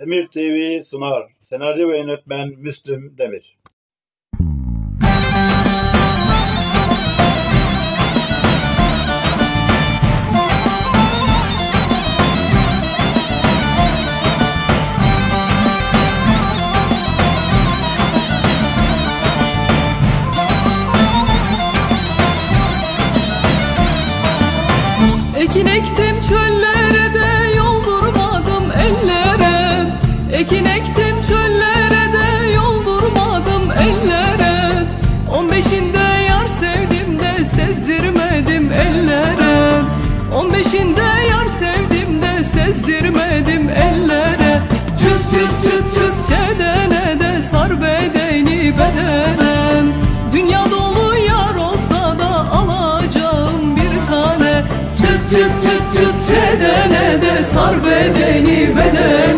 Demir TV sunar. Senaryo ve yönetmen Müslüm Demir. Ekin ektim bedene de sar bedeni bedene.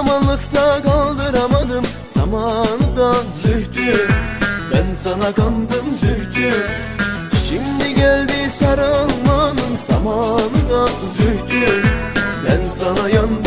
Amanlıkta kaldıramadım zamanı da zühtü. Ben sana kandım zühtü. Şimdi geldi sarılmanın zamanı da zühtü. Ben sana yandım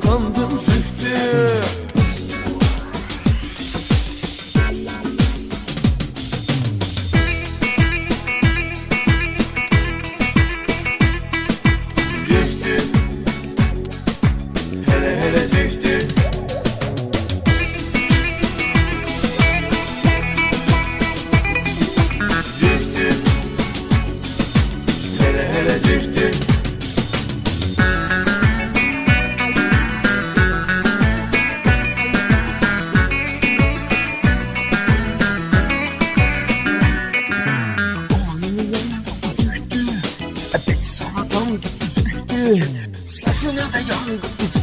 Come. Saçına da yandı bizi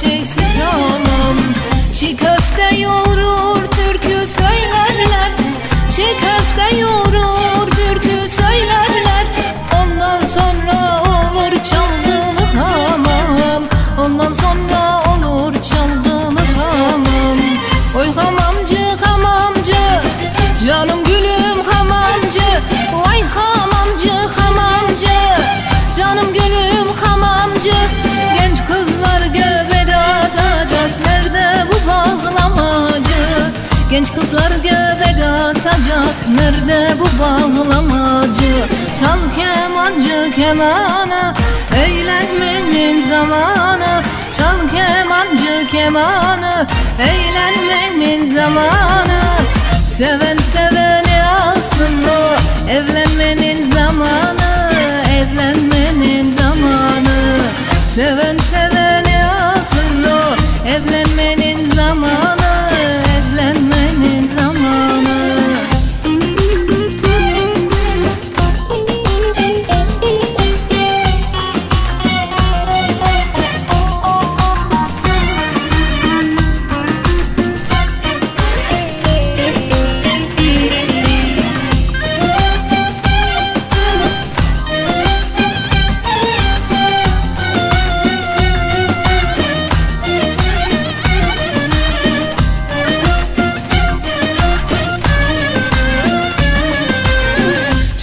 şeysi tamam Çiğ köfte yoğurur Genç kızlar göbek atacak. Nerede bu bağlamacı? Çal kemancı kemanı Eğlenmenin zamanı. Çal kemancı kemanı Eğlenmenin zamanı. Seven seveni alsın o. Evlenmenin zamanı. Evlenmenin zamanı. Seven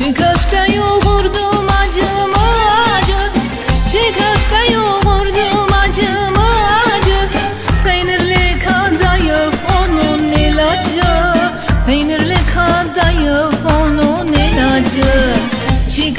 Çiğ köfte yoğurdum acımı acı. Çiğ köfte yoğurdum acımı acı. Peynirli kadayıf onun ilacı. Peynirli kadayıf onun ilacı. Çiğ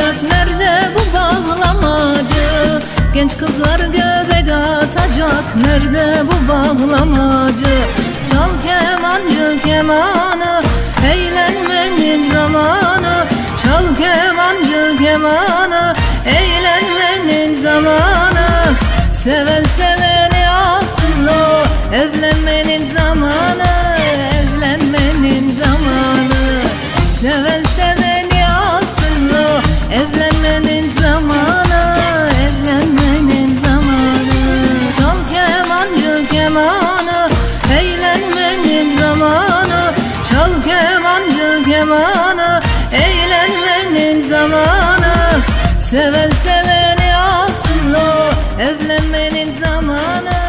atacak Nerede bu bağlamacı? Genç kızlar göbek atacak. Nerede bu bağlamacı? Çal kemancı kemanı Eğlenmenin zamanı. Çal kemancı kemanı Eğlenmenin zamanı. Seven seveni alsın o Evlenmenin zamanı. Evlenmenin zamanı. Seven o Evlenmenin zamanı Evlenmenin zamanı. Çal kemancı kemanı Eğlenmenin zamanı. Çal kemancı kemanı Eğlenmenin zamanı. Seven seveni alsın o Evlenmenin zamanı